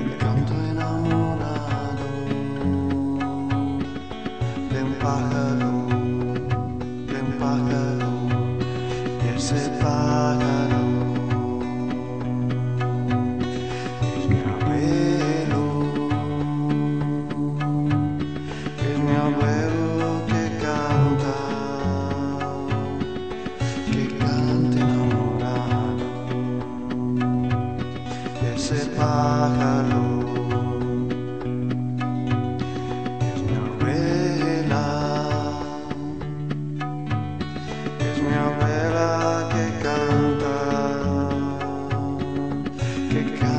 del canto enamorado de un pájaro, de un pájaro. ese pájaro. Es mi abuela, es mi abuela que canta, que canta.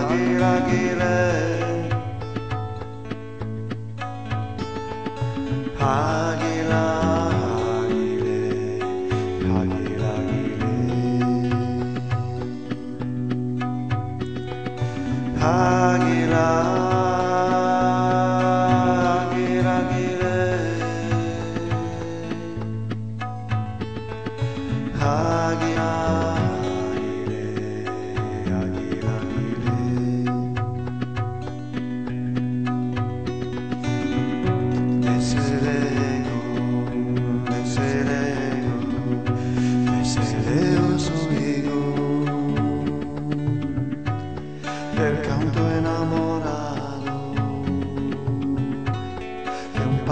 Bagheera Gele Hagila Hagile Hagila Gile Hagila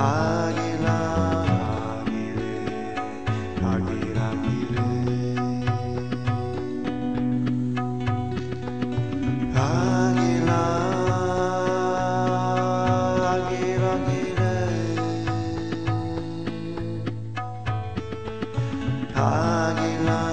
Hagi Hagilah.